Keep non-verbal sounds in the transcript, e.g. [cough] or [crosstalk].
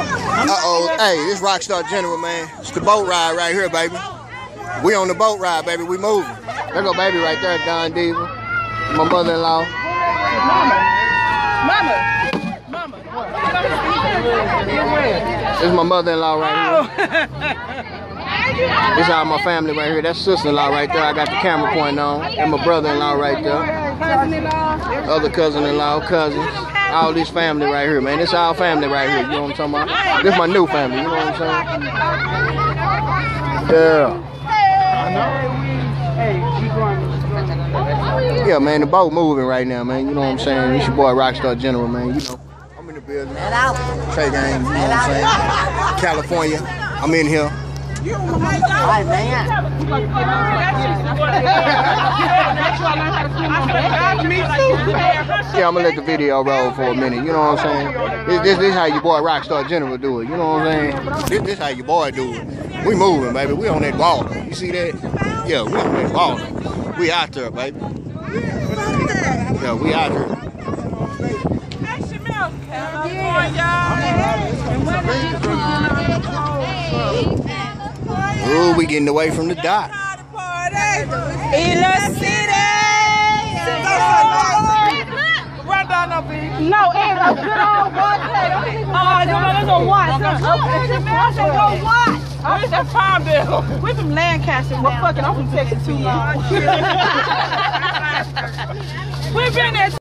Uh-oh. Hey, this Roccstar General, man. It's the boat ride right here, baby. We on the boat ride, baby. We moving. There go baby right there, Don Diva. My mother-in-law. Mama. Mama. This is my mother-in-law right here. This is all my family right here. That's sister-in-law right there. I got the camera pointing on. And my brother-in-law right there. Other cousin-in-law, cousins. All this family right here, man. This all family right here. You know what I'm talking about? This my new family. You know what I'm saying? Yeah. Yeah, man, the boat moving right now, man. You know what I'm saying? It's your boy Roccstar General, man. You know, I'm in the building. Trey Gang, you know what I'm saying? California, I'm in here. Yeah, I'm gonna let the video roll for a minute. You know what I'm saying? This, this, this how your boy Roccstar General do it. You know what I'm saying? This, this how your boy do it. We moving, baby. We on that water. You see that? Yeah, we on that water. We out there, baby. Yeah, we out here. Ooh, we getting away from the dock. In the city. Run down up here. No, it's a good old boy. Oh, no, let's go watch. Let's go watch. Where's that Palmdale? We're from Lancaster. Well, fucking, I'm from Texas too long. [laughs] We've been there